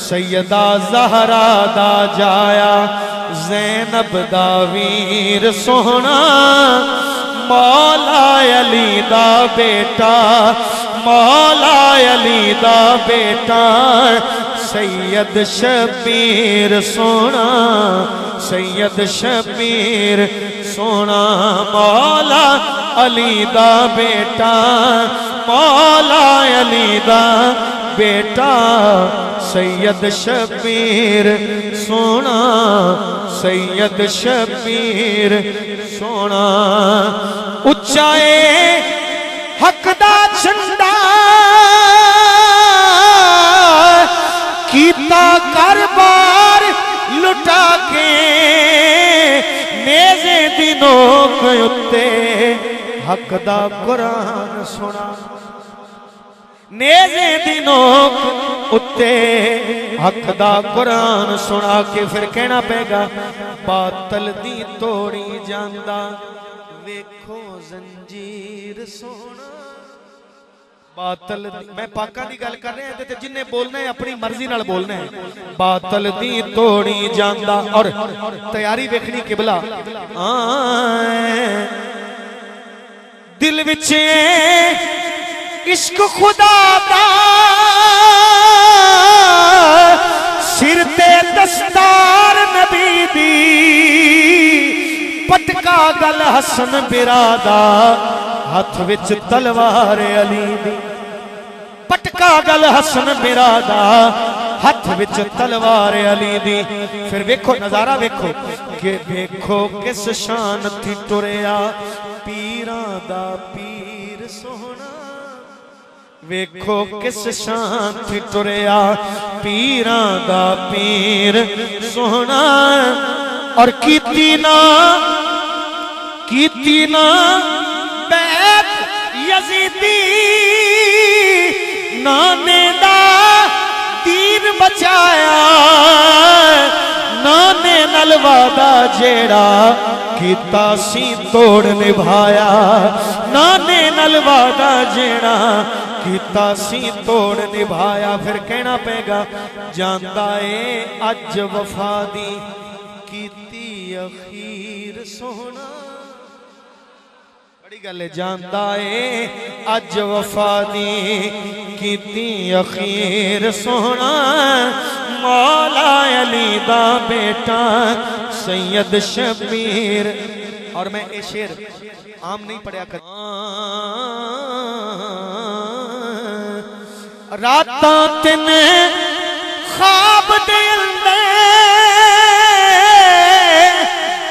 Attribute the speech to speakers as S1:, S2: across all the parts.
S1: सैदा जहरा दा जाया, जैनब दा वीर सोना मौला अली दा बेटा, मौला अली दा बेटा, सैयद शबीर सोना सैयद शबीर सोना मौला अली दा बेटा मौला अली दा बेटा सैयद शबीर, सोना सैयद शबीर, सोना। उच्चाए हक दा झंडा कीता कर बार लुटा के नेजे दी नोक उत्ते हक दा कुरान सुना नेजे दी नोक उत्ते हक दा कुरान सुना के फिर कहना पेगा बातल दी तोड़ी जांदा वेखो जंजीर सोना बातल मैं पाका दी गल कर हैं ते जिन्ने बोलना है अपनी मर्ज़ी बोलना है बातल दी तोड़ी जांदा और तैयारी दिल विच इश्क खुदा दा। सिर ते दस्तार नबी दी। पटका गल हसन बिरादा। हथ विच तलवार अली दी। पटका गल हसन बिरादा। हथ विच तलवार अली दी। फिर वेखो, नज़ारा वेखो कि वेखो किस शान थी टुरया पीरां ਦਾ ਪੀਰ ਸੋਹਣਾ ਵੇਖੋ ਕਿਸ ਸ਼ਾਂਤ ਤੁਰਿਆ ਪੀਰਾਂ ਦਾ ਪੀਰ ਸੋਹਣਾ ਔਰ ਕੀਤੀ ਨਾ ਕੀਤੀ ਨਾ ਬੈਤ ਯਜ਼ੀਦੀ ਨਾਨੇ ਦਾ ਦੀਨ ਬਚਾਇਆ ਨਾਲ ਵਾਦਾ ਜਿਹੜਾ ਕੀਤਾ ਸੀ ਤੋੜ ਨਿਭਾਇਆ। ਨਾਨੇ ਨਾਲ ਵਾਦਾ ਜਿਹੜਾ ਕੀਤਾ ਸੀ ਤੋੜ ਨਿਭਾਇਆ। ਫਿਰ ਕਹਿਣਾ ਪੈਗਾ ਜਾਂਦਾ ਏ ਅੱਜ ਵਫਾ ਦੀ ਕੀਤੀ ਅਖੀਰ ਸੋਹਣਾ। ਬੜੀ ਗੱਲ ਹੈ ਜਾਂਦਾ ਏ ਅੱਜ ਵਫਾ ਦੀ ਕੀਤੀ ਅਖੀਰ ਸੋਹਣਾ। मौला अली दा बेटा सैयद शबीर। और मैं ये शेर, आम नहीं पढ़ा कर रात तीन खाब दे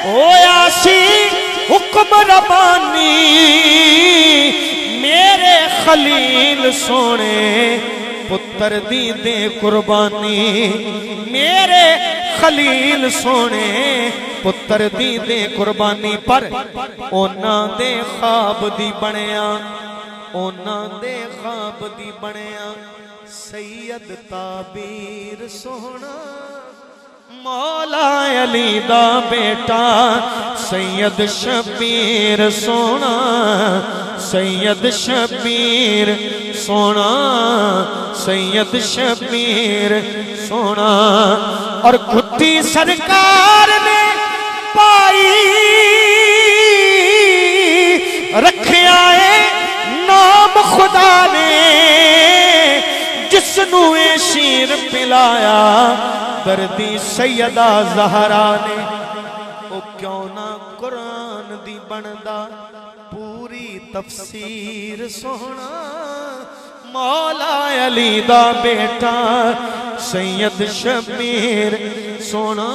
S1: होया सी हुक्म रबानी, मेरे खलील सोने। पुत्र दी दे कुर्बानी। मेरे खलील सोने, पुत्र दी दे कुर्बानी, पर ओना दे खाब दी बनया ओना दे खाब दी बनया सैयद ताबीर सोना, मौला अली दा बेटा सैयद शबीर सोना, सैयद शबीर सोना, सैयद शबीर सोना। और खुदी सरकार ने पाई रखिया है नाम खुदा ने, जिसनू शीर पिलाया, दर्दी सैयदा जहरा ने। क्यों ना कुरान दी बनदा पूरी तफसीर सोना मौला अली दा बेटा सैयद शबीर सोना